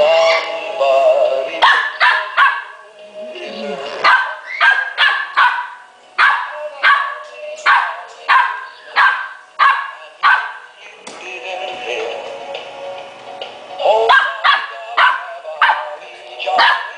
Yeah. Ha!